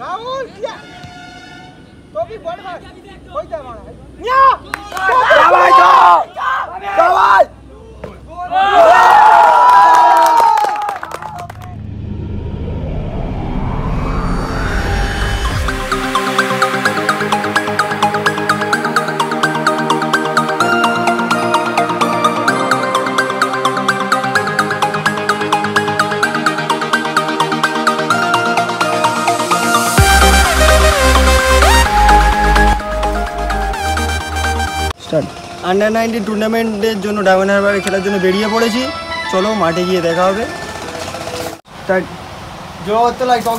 Raul, ya. Topi, ball back. Under nineteen টুর্নামেন্টের জন্য diamond হারবারে খেলার জন্য বেরিয়ে পড়েছি। চলো মাঠে গিয়ে দেখা হবে। স্টার্ট জোর করতে লাগে টক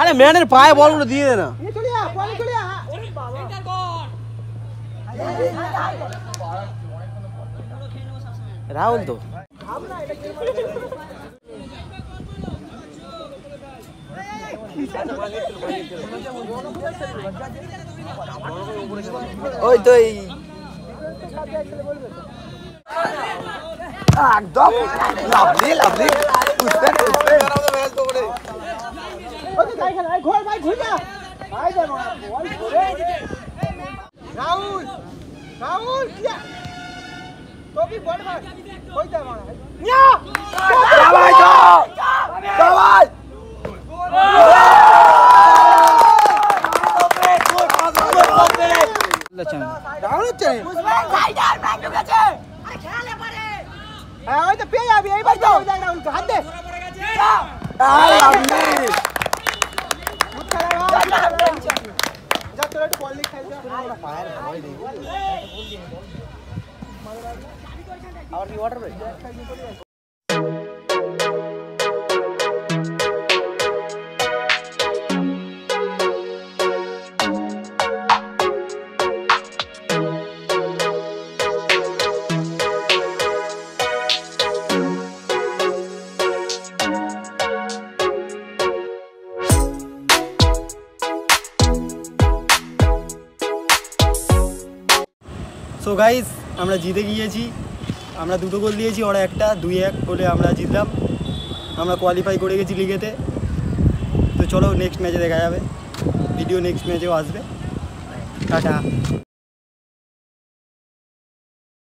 আরে ম্যানের পায়ে বলগুলো দিয়ে দে না। রাহুল তো ওই তো এই Andok. Lovely, lovely. Usted, usted. Oye, kai khala, khol bhai khuja. Bhai jano, bhai khule. Rahul. Rahul, kya? Topi bol bhai. Koi jano? Nya! Bhai jo! आओ तो पे अभी यही बैठ जाओ जाएगा उनका हाथ दे। आई अम्मी मत करो जा तोरा बॉल नहीं खेल जा फायर बॉल दे और की वाटर ब्रेक সো গাইস আমরা জিতে গিয়েছি। আমরা দুটো গোল দিয়েছি, ওরা একটা, দুই এক বলে আমরা জিতলাম। আমরা কোয়ালিফাই করে গেছি লিগেতে তো চলো নেক্সট ম্যাচে দেখা যাবে। ভিডিও নেক্সট ম্যাচেও আসবে। টাটা।